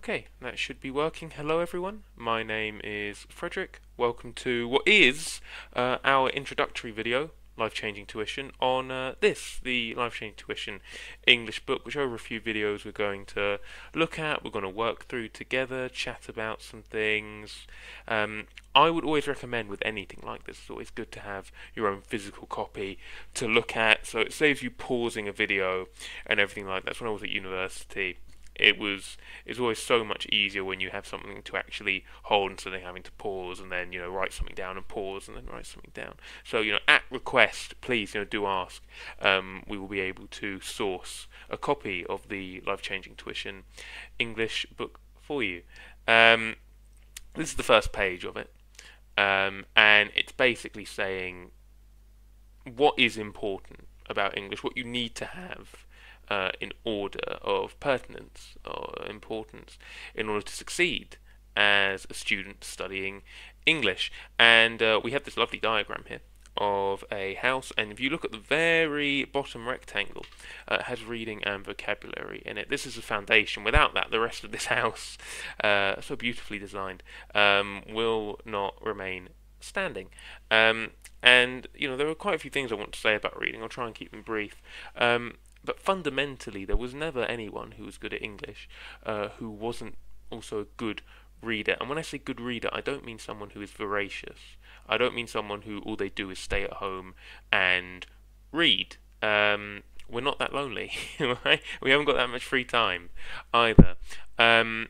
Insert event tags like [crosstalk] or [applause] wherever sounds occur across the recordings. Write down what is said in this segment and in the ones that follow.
Okay, that should be working. Hello everyone, my name is Frederick. Welcome to what is uh, our introductory video, Life Changing Tuition, on uh, this, the Life Changing Tuition English book, which over a few videos we're going to look at, we're going to work through together, chat about some things. Um, I would always recommend with anything like this, it's always good to have your own physical copy to look at, so it saves you pausing a video and everything like that. That's when I was at university it was it's always so much easier when you have something to actually hold instead of having to pause and then you know write something down and pause and then write something down. So you know at request, please you know do ask. Um, we will be able to source a copy of the life changing tuition English book for you. Um, this is the first page of it, um, and it's basically saying what is important about English, what you need to have uh, in order of pertinence or importance in order to succeed as a student studying English. And uh, we have this lovely diagram here of a house, and if you look at the very bottom rectangle, uh, it has reading and vocabulary in it. This is a foundation. Without that, the rest of this [laughs] house, uh, so beautifully designed, um, will not remain standing. Um, and you know there are quite a few things I want to say about reading. I'll try and keep them brief. Um, but fundamentally, there was never anyone who was good at English uh, who wasn't also a good reader. And when I say good reader, I don't mean someone who is voracious. I don't mean someone who all they do is stay at home and read. Um, we're not that lonely, [laughs] right? We haven't got that much free time either. Um,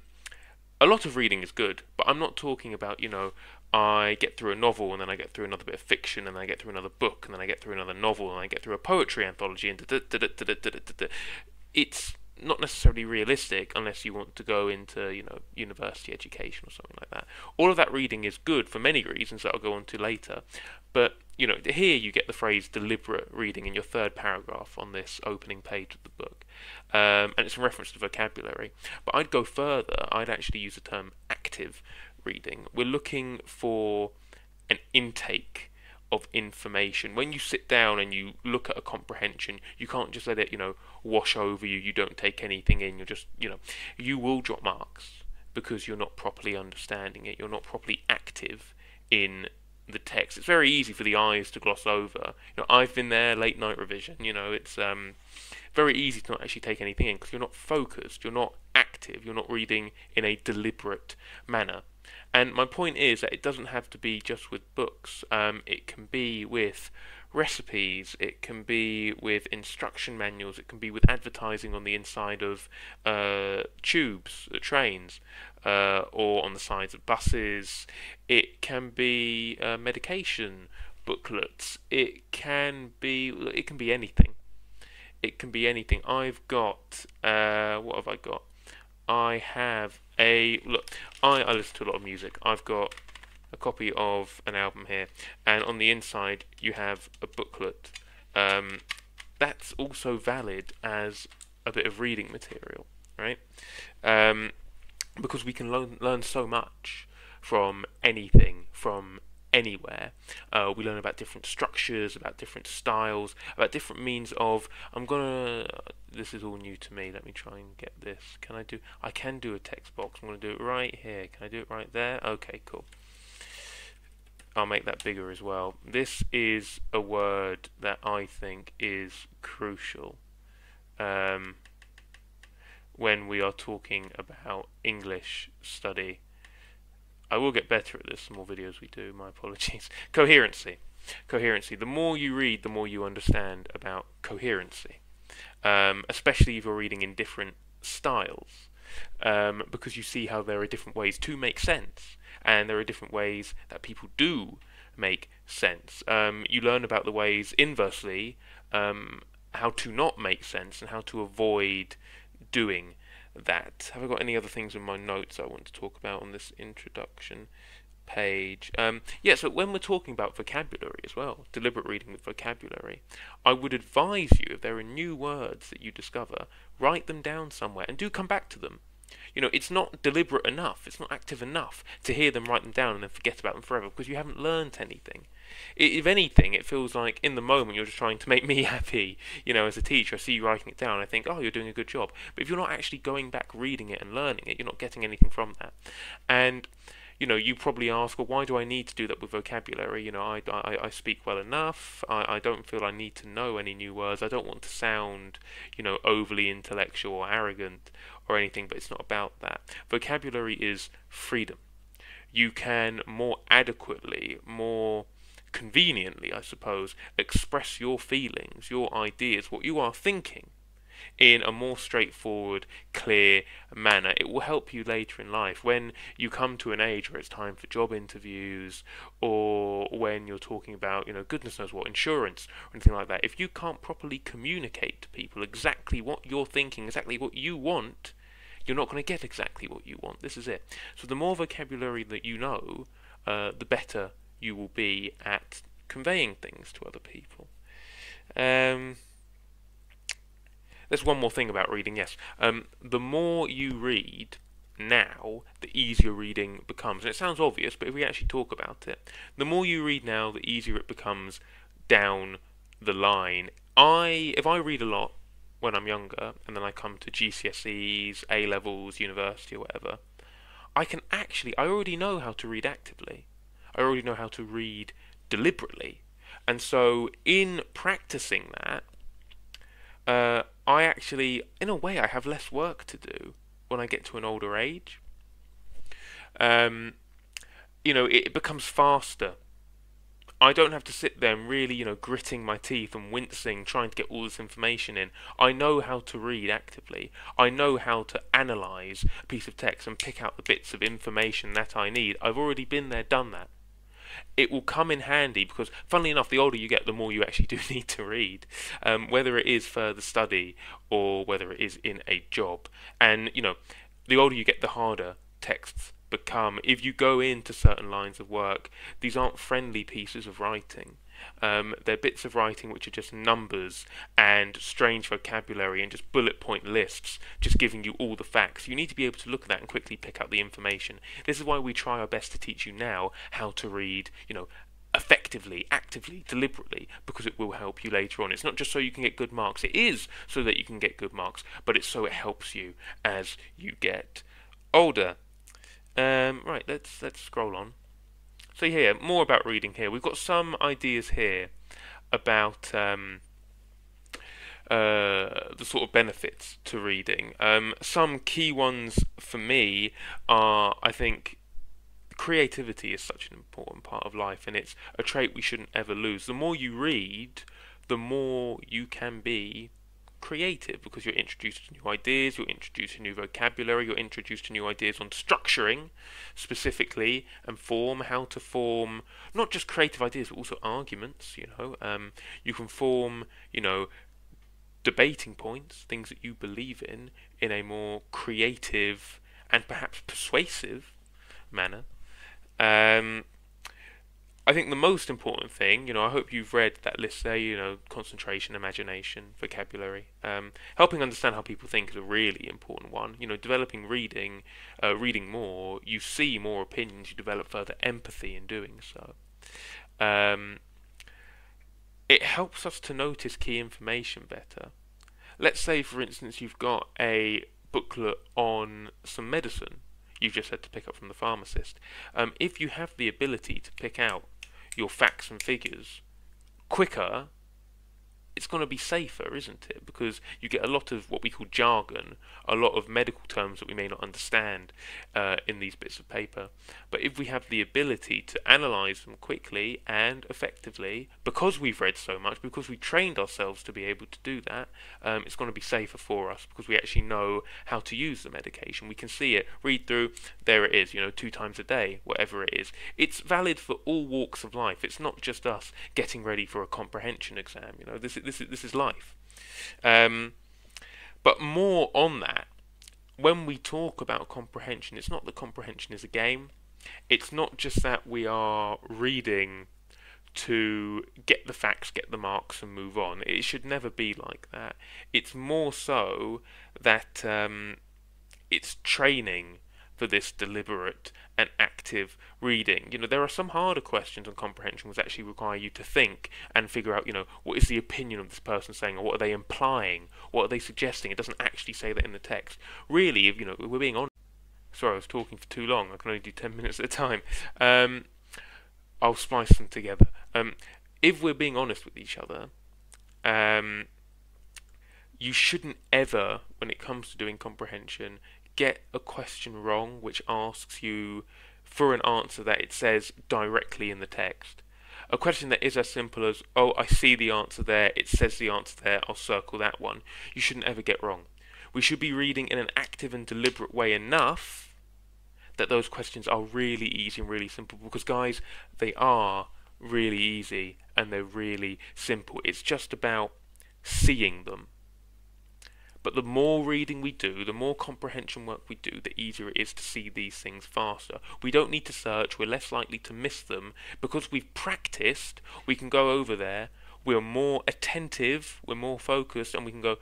a lot of reading is good, but I'm not talking about, you know, I get through a novel and then I get through another bit of fiction and then I get through another book and then I get through another novel and I get through a poetry anthology and it's not necessarily realistic unless you want to go into you know university education or something like that. All of that reading is good for many reasons that I'll go on to later, but you know here you get the phrase deliberate reading in your third paragraph on this opening page of the book, um, and it's in reference to vocabulary. But I'd go further. I'd actually use the term active reading. We're looking for an intake of information. When you sit down and you look at a comprehension, you can't just let it, you know, wash over you. You don't take anything in. You're just, you know, you will drop marks because you're not properly understanding it. You're not properly active in the text. It's very easy for the eyes to gloss over. You know, I've been there, late night revision. You know, it's um, very easy to not actually take anything in because you're not focused. You're not active. You're not reading in a deliberate manner. And my point is that it doesn't have to be just with books. Um, it can be with recipes. It can be with instruction manuals. It can be with advertising on the inside of uh, tubes, uh, trains, uh, or on the sides of buses. It can be uh, medication booklets. It can be. It can be anything. It can be anything. I've got. Uh, what have I got? I have a look. I, I listen to a lot of music. I've got a copy of an album here, and on the inside you have a booklet. Um, that's also valid as a bit of reading material, right? Um, because we can learn learn so much from anything, from anywhere. Uh, we learn about different structures, about different styles, about different means of. I'm gonna. This is all new to me. Let me try and get this. Can I do? I can do a text box. I'm gonna do it right here. Can I do it right there? Okay, cool. I'll make that bigger as well. This is a word that I think is crucial um, when we are talking about English study I will get better at this the more videos we do, my apologies. [laughs] Coherency. Coherency. The more you read, the more you understand about coherency. Um, especially if you're reading in different styles. Um, because you see how there are different ways to make sense. And there are different ways that people do make sense. Um, you learn about the ways, inversely, um, how to not make sense and how to avoid doing that. Have I got any other things in my notes I want to talk about on this introduction page? Um, yeah, so when we're talking about vocabulary as well, deliberate reading with vocabulary, I would advise you, if there are new words that you discover, write them down somewhere and do come back to them. You know, it's not deliberate enough, it's not active enough to hear them, write them down, and then forget about them forever because you haven't learnt anything. if anything, it feels like in the moment you're just trying to make me [laughs] happy. You know, as a teacher, I see you writing it down, I think, oh, you're doing a good job. But if you're not actually going back, reading it, and learning it, you're not getting anything from that. And you know, you probably ask, well, why do I need to do that with vocabulary? You know, I, I, I speak well enough. I, I don't feel I need to know any new words. I don't want to sound, you know, overly intellectual or arrogant or anything, but it's not about that. Vocabulary is freedom. You can more adequately, more conveniently, I suppose, express your feelings, your ideas, what you are thinking in a more straightforward, clear manner. It will help you later in life when you come to an age where it's time for job interviews or when you're talking about, you know, goodness knows what, insurance or anything like that. If you can't properly communicate to people exactly what you're thinking, exactly what you want, you're not going to get exactly what you want. This is it. So the more vocabulary that you know, uh, the better you will be at conveying things to other people. Um, there's one more thing about reading, yes. Um, the more you read now, the easier reading becomes. And it sounds obvious, but if we actually talk about it, the more you read now, the easier it becomes down the line. I, if I read a lot when I'm younger, and then I come to GCSEs, A levels, university, or whatever, I can actually, I already know how to read actively. I already know how to read deliberately. And so, in practicing that, uh, I actually, in a way, I have less work to do when I get to an older age. Um, you know, it becomes faster. I don't have to sit there and really, you know, gritting my teeth and wincing, trying to get all this information in. I know how to read actively. I know how to analyze a piece of text and pick out the bits of information that I need. I've already been there, done that it will come in handy because, funnily enough, the older you get, the more you actually [laughs] do need to read, um, whether it is further study or whether it is in a job. And, you know, the older you get, the harder texts become. If you go into certain lines of work, these aren't friendly pieces of writing. Um, they're bits of writing which are just numbers and strange vocabulary and just bullet point lists, just giving you all the facts. You need to be able to look at that and quickly pick up the information. This is why we try our best to teach you now how to read, you know, effectively, actively, deliberately, because it will help you later on. It's not just so you can get good marks, it is so that you can get good marks, but it's so it helps you as you get older. Um, right, let's let's scroll on. So here, more about reading here. We've got some ideas here about um, uh, the sort of benefits to reading. Um, some key ones for me are, I think, creativity is such an important part of life, and it's a trait we shouldn't ever lose. The more you read, the more you can be creative because you're introduced to new ideas, you're introduced to new vocabulary, you're introduced to new ideas on structuring specifically and form, how to form not just creative ideas but also arguments, you know. Um, you can form, you know, debating points, things that you believe in, in a more creative and perhaps persuasive manner. Um, I think the most important thing, you know, I hope you've read that list there, you know, concentration, imagination, vocabulary. Um, helping understand how people think is a really important one. You know, developing reading, uh, reading more, you see more opinions, you develop further empathy in doing so. Um, it helps us to notice key information better. Let's say, for instance, you've got a booklet on some medicine you've just had to pick up from the pharmacist. Um, if you have the ability to pick out your facts and figures quicker, it's going to be safer, isn't it? Because you get a lot of what we call jargon, a lot of medical terms that we may not understand uh, in these bits of paper. But if we have the ability to analyze them quickly and effectively, because we've read so much, because we trained ourselves to be able to do that, um, it's going to be safer for us because we actually know how to use the medication. We can see it, read through, there it is, you know, two times a day, whatever it is. It's valid for all walks of life. It's not just us getting ready for a comprehension exam. You know, this this is this is life. Um, but more on that, when we talk about comprehension, it's not that comprehension is a game. It's not just that we are reading to get the facts, get the marks, and move on. It should never be like that. It's more so that um, it's training for this deliberate and active reading. You know, there are some harder questions on comprehension which actually require you to think and figure out, you know, what is the opinion of this person saying, or what are they implying, what are they suggesting. It doesn't actually say that in the text. Really, if you know, we're being honest. Sorry, I was talking for too long. I can only do ten [laughs] minutes at a time. Um, I'll splice them together. Um, if we're being honest with each other, um, you shouldn't ever, when it comes to doing comprehension, get a question wrong which asks you for an answer that it says directly in the text. A question that is as simple as, oh, I see the answer there, it says the answer there, I'll circle that one. You shouldn't ever get wrong. We should be reading in an active and deliberate way enough that those questions are really easy and really simple because, guys, they are really easy and they're really simple. It's just about seeing them. But the more reading we do, the more comprehension work we do, the easier it is to see these things faster. We don't need to search, we're less likely to miss them. Because we've practiced, we can go over there, we're more attentive, we're more focused, and we can go,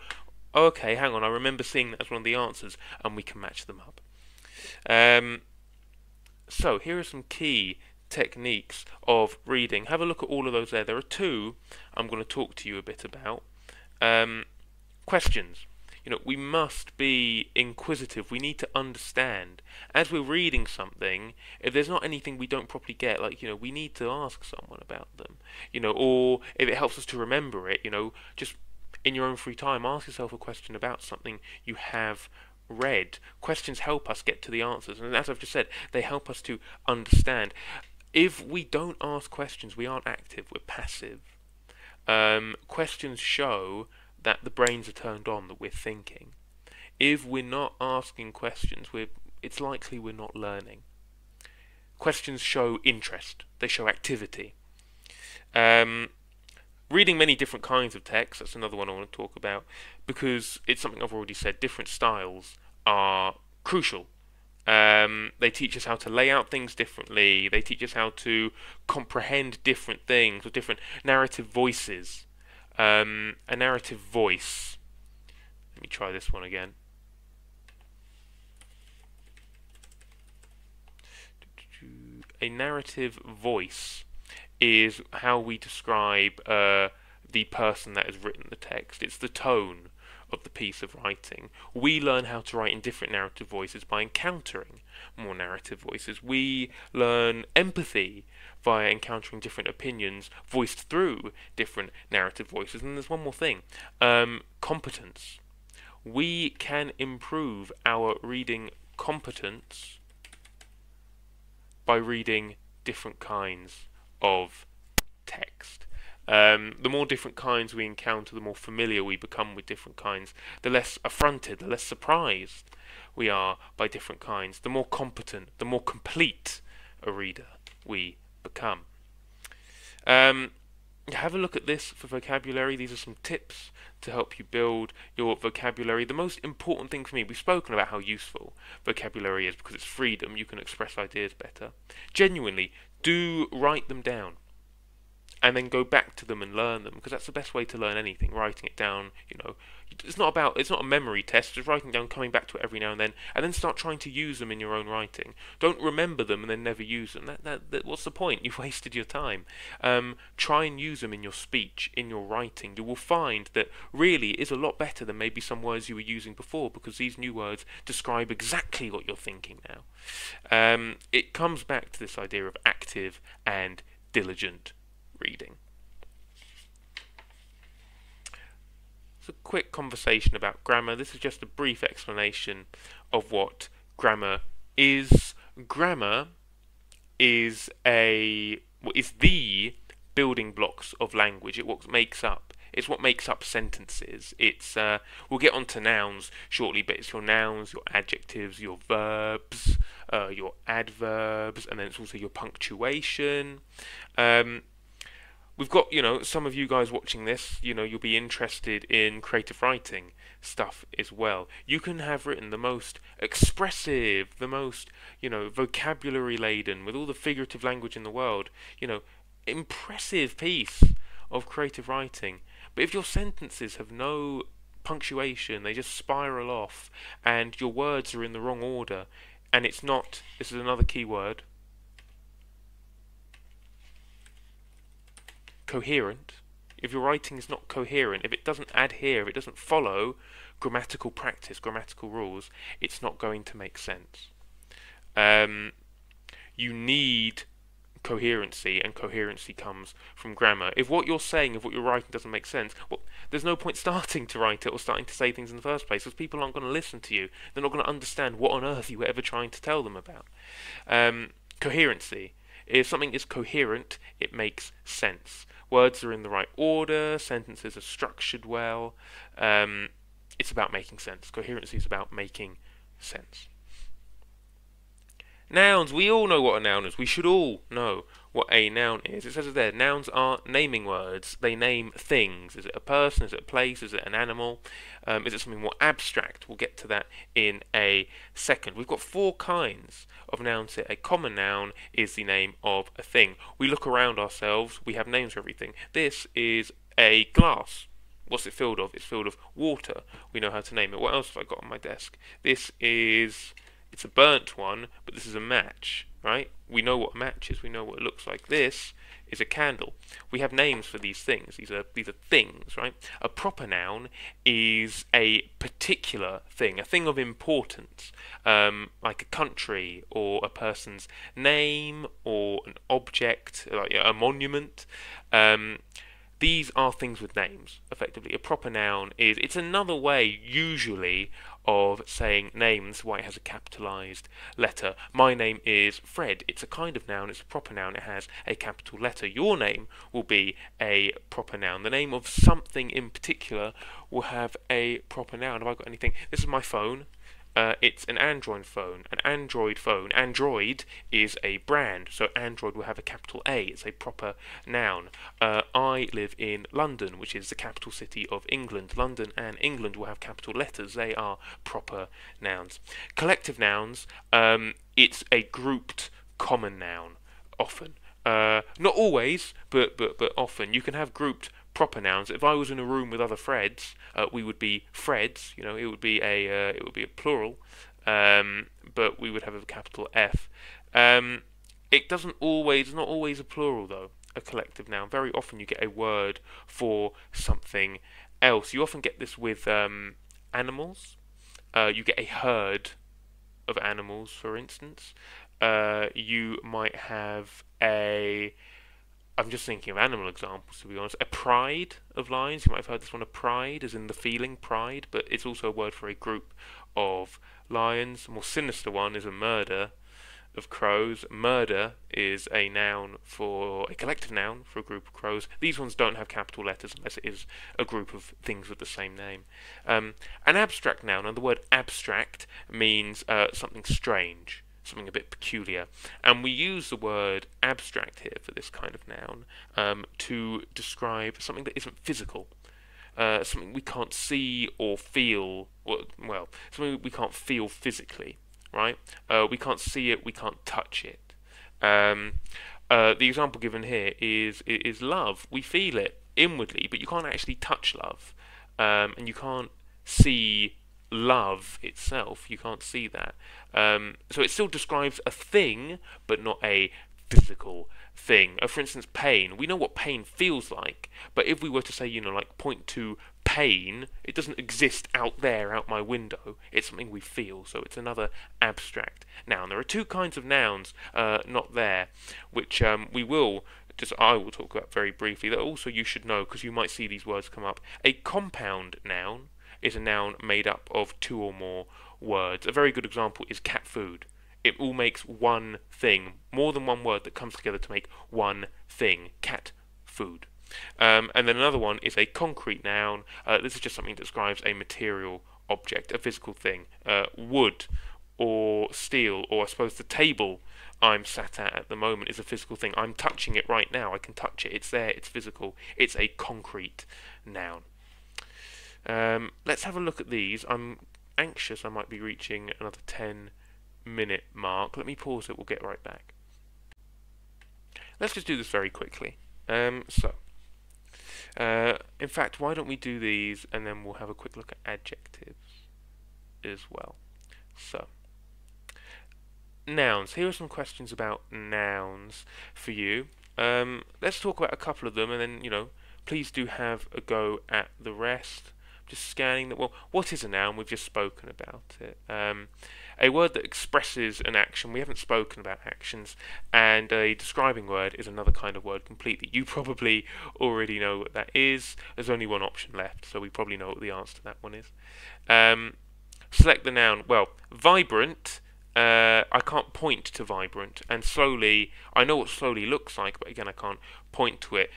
okay, hang on, I remember seeing that as one of the answers, and we can match them up. Um, so, here are some key techniques of reading. Have a look at all of those there. There are two I'm going to talk to you a bit about. Um, questions you know, we must be inquisitive. We need to understand. As we're reading something, if there's not anything we don't properly get, like, you know, we need to ask someone about them. You know, or if it helps us to remember it, you know, just in your own free time, ask yourself a question about something you have read. Questions help us get to the answers. And as I've just said, they help us to understand. If we don't ask questions, we aren't active, we're passive. Um, questions show that the brains are turned on, that we're thinking. If we're not asking questions, we're, it's likely we're not learning. Questions show interest, they show activity. Um, reading many different kinds of text, that's another one I want to talk about, because it's something I've already said, different styles are crucial. Um, they teach us how to lay out things differently, they teach us how to comprehend different things or different narrative voices um, a narrative voice. Let me try this one again. A narrative voice is how we describe uh, the person that has written the text. It's the tone of the piece of writing. We learn how to write in different narrative voices by encountering more narrative voices. We learn empathy via encountering different opinions voiced through different narrative voices. And there's one more thing um, competence. We can improve our reading competence by reading different kinds of text. Um, the more different kinds we encounter, the more familiar we become with different kinds, the less affronted, the less surprised we are by different kinds, the more competent, the more complete a reader we become. Um, have a look at this for vocabulary. These are some tips to help you build your vocabulary. The most important thing for me, we've spoken about how useful vocabulary is because it's freedom, you can express ideas better. Genuinely, do write them down and then go back to them and learn them because that's the best way to learn anything writing it down you know. It's not about it's not a memory test just writing down coming back to it every now and then and then start trying to use them in your own writing. Don't remember them and then never use them. That, that, that what's the point? [laughs] You've wasted your time. Um, try and use them in your speech in your writing. You will find that really is a lot better than maybe some words you were using before because these new words describe exactly what you're thinking now. Um, it comes back to this idea of active and diligent reading. It's a quick conversation about grammar. This is just a brief explanation of what grammar is. Grammar is a is the building blocks of language. It what makes up. It's what makes up sentences. It's uh, we'll get onto nouns shortly, but it's your nouns, your adjectives, your verbs, uh, your adverbs, and then it's also your punctuation. Um, we've got you know some of you guys watching this you know you'll be interested in creative writing stuff as well. You can have written the most expressive the most you know vocabulary laden with all the figurative language in the world you know impressive piece of creative writing. But if your sentences have no punctuation they just spiral off and your words are in the wrong order and it's not, this is another key word, coherent, if your writing is not coherent, if it doesn't adhere, if it doesn't follow grammatical practice, grammatical rules, it's not going to make sense. Um, you need coherency, and coherency comes from grammar. If what you're saying, if what you're writing doesn't make sense, well, there's no point [laughs] starting to write it or starting to say things in the first place, because people aren't going to listen to you. They're not going to understand what on earth you were ever trying to tell them about. Um, coherency. If something is coherent, it makes sense. Words are in the right order, sentences are structured well. Um, it's about making sense. Coherency is about making sense. Nouns, we all know what a noun is. We should all know what a noun is. It says there, nouns are naming words. They name things. Is it a person? Is it a place? Is it an animal? Um, is it something more abstract? We'll get to that in a second. We've got four kinds of nouns here. A common noun is the name of a thing. We look around ourselves. We have names for everything. This is a glass. What's it filled of? It's filled of water. We know how to name it. What else have I got on my desk? This is it's a burnt one, but this is a match, right? We know what a match is. We know what it looks like. This is a candle. We have names for these things. These are these are things, right? A proper noun is a particular thing, a thing of importance, um, like a country or a person's name or an object, like a monument. Um, these are things with names, effectively. A proper noun is, it's another way, usually, of saying names why it has a capitalized letter. My name is Fred. It's a kind of noun, it's a proper noun, it has a capital letter. Your name will be a proper noun. The name of something in particular will have a proper noun. Have I got anything? This is my phone. Uh, it's an Android phone. An Android phone. Android is a brand, so Android will have a capital A. It's a proper noun. Uh, I live in London, which is the capital city of England. London and England will have capital letters. They are proper nouns. Collective nouns. Um, it's a grouped common noun. Often. Uh, not always, but but but often. You can have grouped proper nouns. If I was in a room with other Freds, uh, we would be Freds. You know, it would be a uh, it would be a plural, um, but we would have a capital F. Um, it doesn't always, not always a plural though. A collective noun. Very often you get a word for something else. You often get this with um, animals. Uh, you get a herd of animals, for instance. Uh, you might have a I'm just thinking of animal examples to be honest. A pride of lions. You might have heard this one. A pride, as in the feeling pride, but it's also a word for a group of lions. A more sinister one is a murder of crows. Murder is a noun for a collective noun for a group of crows. These ones don't have capital letters unless it is a group of things with the same name. Um, an abstract noun, and the word abstract means uh, something strange something a bit peculiar. And we use the word abstract here for this kind of noun um, to describe something that isn't physical. Uh, something we can't see or feel, or, well, something we can't feel physically, right? Uh, we can't see it, we can't touch it. Um, uh, the example given here is is love. We feel it inwardly, but you can't actually touch love, um, and you can't see love itself. You can't see that. Um, so it still describes a thing, but not a physical thing. Uh, for instance, pain. We know what pain feels like, but if we were to say, you know, like point to pain, it doesn't exist out there, out my window. It's something we feel, so it's another abstract noun. There are two kinds of nouns uh, not there, which um, we will just I will talk about very briefly. That also you should know because you might see these words come up. A compound noun is a noun made up of two or more words. A very good example is cat food. It all makes one thing, more than one word that comes together to make one thing. Cat food. Um, and then another one is a concrete noun. Uh, this is just something that describes a material object, a physical thing. Uh, wood or steel, or I suppose the table I'm sat at at the moment is a physical thing. I'm touching it right now. I can touch it. It's there. It's physical. It's a concrete noun. Um, let's have a look at these. I'm anxious I might be reaching another 10 minute mark. Let me pause it, we'll get right back. Let's just do this very quickly. Um, so, uh, in fact, why don't we do these and then we'll have a quick look at adjectives as well. So, nouns. Here are some questions about nouns for you. Um, let's talk about a couple of them, and then you know, please do have a go at the rest. Just scanning that. Well, what is a noun? We've just spoken about it. Um, a word that expresses an action. We haven't spoken about actions, and a describing word is another kind of word completely. You probably already know what that is. There's only one option left, so we probably know what the answer to that one is. Um, select the noun. Well, vibrant. Uh, I can't point to vibrant, and slowly. I know what slowly looks like, but again, I can't point to it.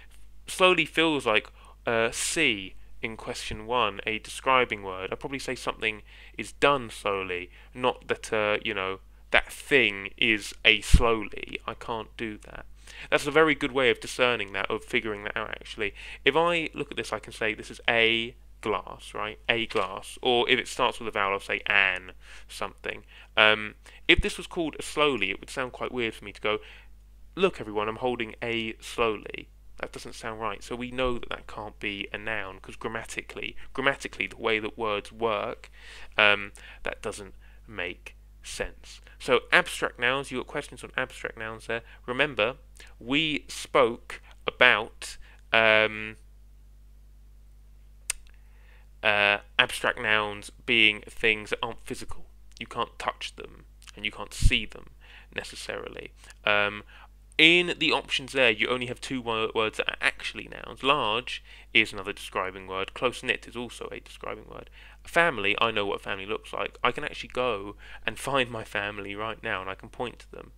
Slowly feels like uh, C in question one a describing word, I'd probably say something is done slowly, not that, uh, you know, that thing is a slowly. I can't do that. That's a very good way of discerning that, of figuring that out, actually. If I look at this, I can say this is a glass, right? A glass. Or if it starts with a vowel, I'll say an something. Um, if this was called a slowly, it would sound quite weird for me to go, look, everyone, I'm holding a slowly that doesn't sound right. So we know that that can't be a noun because grammatically, grammatically, the way that words work, um, that doesn't make sense. So abstract nouns, you got questions on abstract nouns there. Remember, we spoke about um, uh, abstract nouns being things that aren't physical. You can't touch them and you can't see them necessarily. Um, in the options there, you only have two words that are actually nouns. Large is another describing word. Close knit is also a describing word. Family, I know what family looks like. I can actually go and find my family right now, and I can point to them.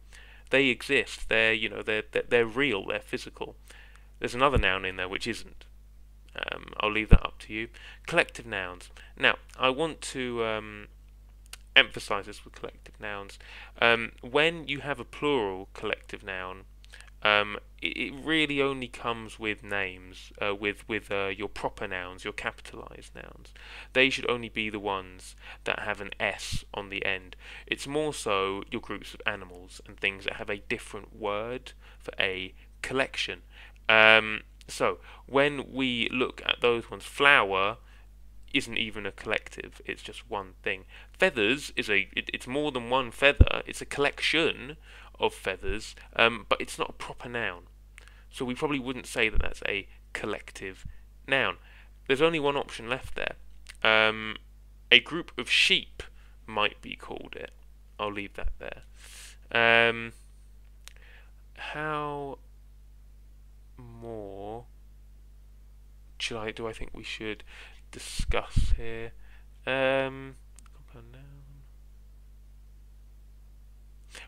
They exist. They're you know they're they're, they're real. They're physical. There's another noun in there which isn't. Um, I'll leave that up to you. Collective nouns. Now, I want to um, emphasize this with collective nouns. Um, when you have a plural collective noun, um, it, it, really only comes with names, uh, with with uh, your proper nouns, your capitalized nouns. They should only be the ones that have an S on the end. It's more so your groups of animals and things that have a different word for a collection. Um, so when we look at those ones, flower isn't even a collective; it's just one thing. Feathers is a it, it's more than one feather. It's a collection of feathers, um, but it's not a proper noun. So we probably wouldn't say that that's a collective noun. There's only one option left there. Um, a group of sheep might be called it. I'll leave that there. Um, how more should I do I think we should discuss here? Um,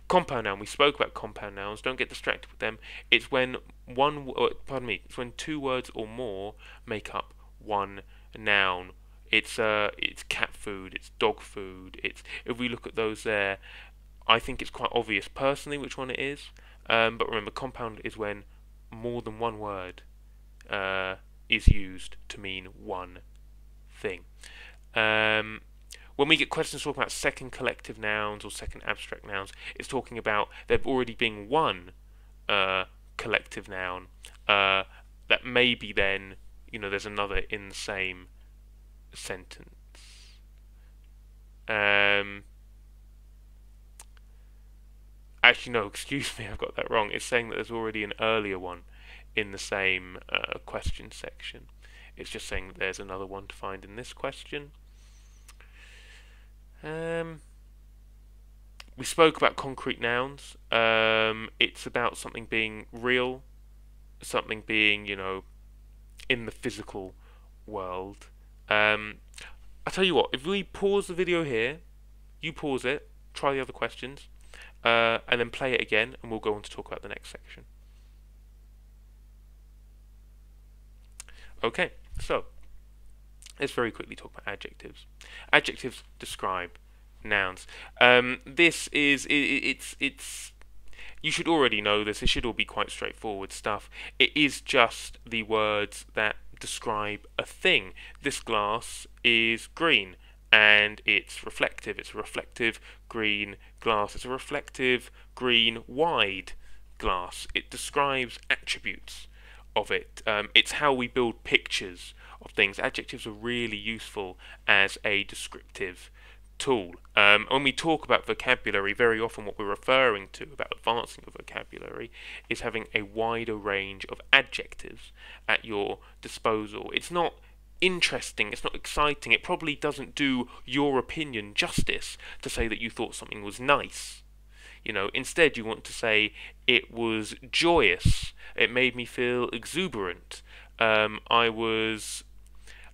Compound noun. We spoke about compound nouns. Don't get distracted with them. It's when one, uh, pardon me. It's when two words or more make up one noun. It's uh, it's cat food. It's dog food. It's if we look at those there, I think it's quite obvious personally which one it is. Um, but remember, compound is when more than one word uh, is used to mean one thing. Um, when we get questions talking about second collective nouns or second abstract nouns, it's talking about there already being one uh, collective noun uh, that maybe then, you know, there's another in the same sentence. Um, actually, no, [laughs] excuse me, I've got that wrong. It's saying that there's already an earlier one in the same uh, question section. It's just saying that there's another one to find in this question. Um, we spoke about concrete nouns. Um, it's about something being real, something being, you know, in the physical world. Um, I tell you what, if we pause the video here, you pause it, try the other questions, uh, and then play it again, and we'll go on to talk about the next section. Okay, so let's very quickly talk about adjectives. Adjectives describe nouns. Um, this is it, it's it's you should already know this. It should all be quite straightforward stuff. It is just the words that describe a thing. This glass is green and it's reflective. It's a reflective green glass. It's a reflective green wide glass. It describes attributes of it. Um, it's how we build pictures of things. Adjectives are really useful as a descriptive tool. Um, when we talk about vocabulary, very often what we're referring to about advancing your vocabulary is having a wider range of adjectives at your disposal. It's not interesting, it's not exciting, it probably doesn't do your opinion justice to say that you thought something was nice. You know, instead you want to say it was joyous, it made me feel exuberant, um, I was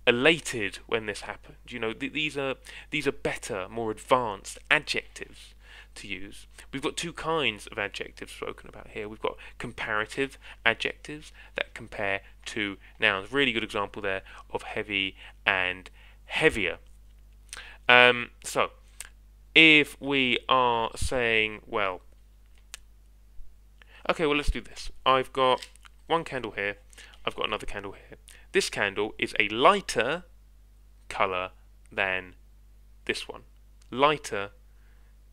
elated when this happened. You know, th- these are these are better, more advanced adjectives to use. We've got two kinds of adjectives spoken about here. We've got comparative adjectives that compare to nouns. Really good example there of heavy and heavier. Um, so, if we are saying, well, okay, well, let's do this. I've got one candle here, I've got another candle here. This candle is a lighter colour than this one. Lighter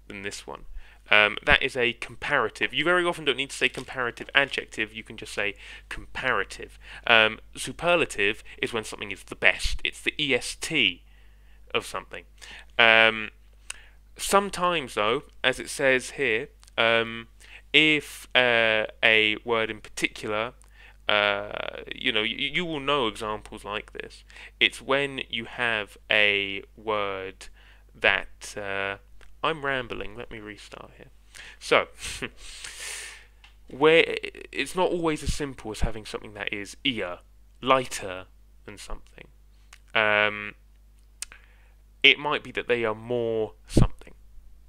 than this one. Um, that is a comparative. You very often don't need to say comparative adjective, you can just say comparative. Um, superlative is when something is the best, it's the EST of something. Um, sometimes, though, as it says here, um, if uh, a word in particular uh, you know, you, you, will know examples like this. It's when you have a word that uh, I'm rambling. Let me restart here. So, [laughs] where it's not always as simple as having something that is ear, lighter than something. Um, it might be that they are more something.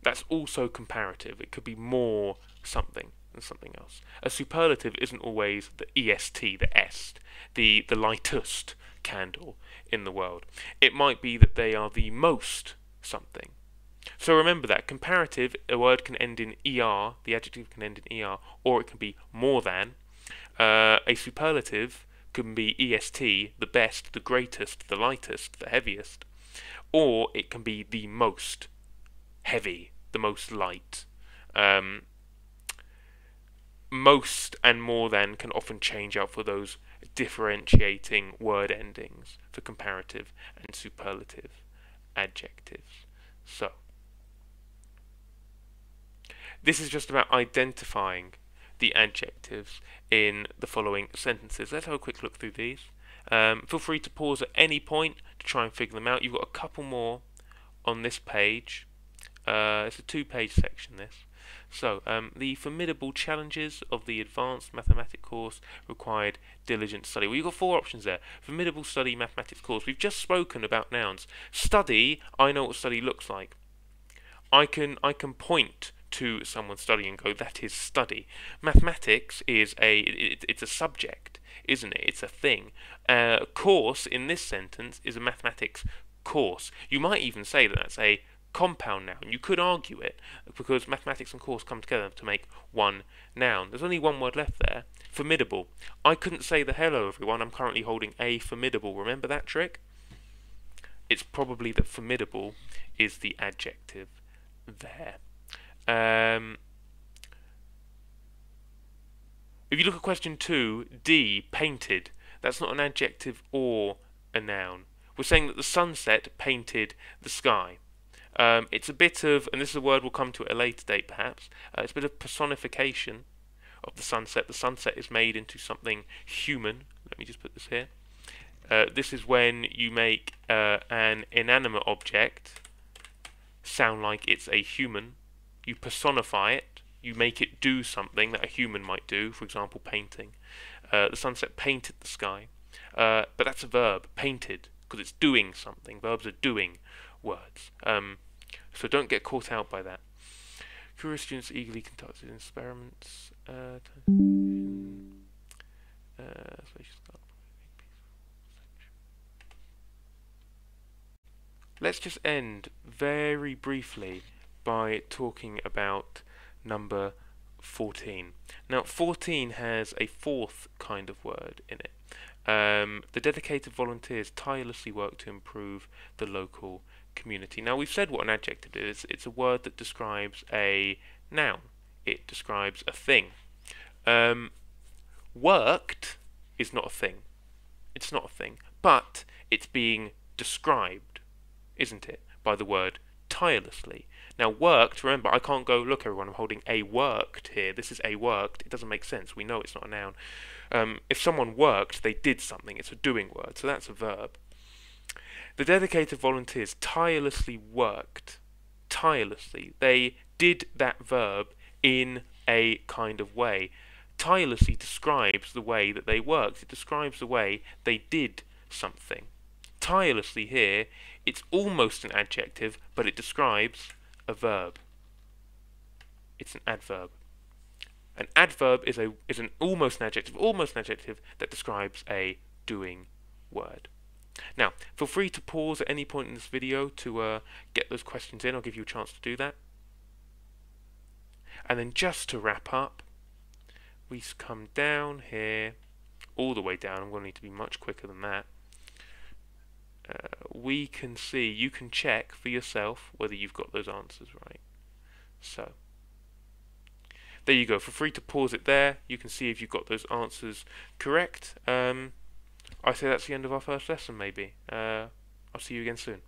That's also comparative. It could be more something than something else. A superlative isn't always the est, the est, the, the lightest candle in the world. It might be that they are the most something. So remember that comparative, a word can end in er, the adjective can end in er, or it can be more than. Uh, a superlative can be est, the best, the greatest, the lightest, the heaviest, or it can be the most heavy, the most light. Um, most and more than can often change out for those differentiating word endings for comparative and superlative adjectives. So, this is just about identifying the adjectives in the following sentences. Let's have a quick look through these. Um, feel free to pause at any point to try and figure them out. You've got a couple more on this page. Uh, it's a two-page section, this. So, um, the formidable challenges of the advanced mathematics course required diligent study. Well, you've got four options there. Formidable study mathematics course. We've just spoken about nouns. Study, I know what study looks like. I can I can point to someone studying and go, that is study. Mathematics is a it, it's a subject, isn't it? It's a thing. Uh, course in this sentence is a mathematics course. You might even say that that's a compound noun. You could argue it because mathematics and course come together to make one noun. There's only one word left there. Formidable. I couldn't say the hello everyone. I'm currently holding a formidable. Remember that trick? It's probably that formidable is the adjective there. Um, if you look at question two, D, painted, that's not an adjective or a noun. We're saying that the sunset painted the sky. Um, it's a bit of, and this is a word we'll come to at a later date perhaps, uh, it's a bit of personification of the sunset. The sunset is made into something human. Let me just put this here. Uh, this is when you make uh, an inanimate object sound like it's a human. You personify it. You make it do something that a human might do, for example, painting. Uh, the sunset painted the sky. Uh, but that's a verb, painted, because it's doing something. Verbs are doing words. Um, so don't get caught out by that. Curious students eagerly conducted experiments. Uh, uh, Let's just end very briefly by talking about number 14. Now, 14 has a fourth kind of word in it. Um, the dedicated volunteers tirelessly work to improve the local community. Now, we've said what an adjective is. It's a word that describes a noun. It describes a thing. Um, worked is not a thing. It's not a thing. But it's being described, isn't it, by the word tirelessly. Now, worked, remember, I can't go, look, everyone, I'm holding a worked here. This is a worked. It doesn't make sense. We know it's not a noun. Um, if someone worked, they did something. It's a doing word, so that's a verb. The dedicated volunteers tirelessly worked. Tirelessly. They did that verb in a kind of way. Tirelessly describes the way that they worked. It describes the way they did something. Tirelessly here, it's almost an adjective, but it describes a verb. It's an adverb. An adverb is a is an almost an adjective, almost an adjective that describes a doing word. Now, feel free to pause at any point in this video to uh, get those questions in. I'll give you a chance to do that. And then just to wrap up, we come down here, all the way down. I'm going to need to be much quicker than that. Uh, we can see, you can check for yourself whether you've got those answers right. So, there you go. Feel free to pause it there. You can see if you've got those answers correct. Um, I say that's the end of our first lesson, maybe. Uh, I'll see you again soon.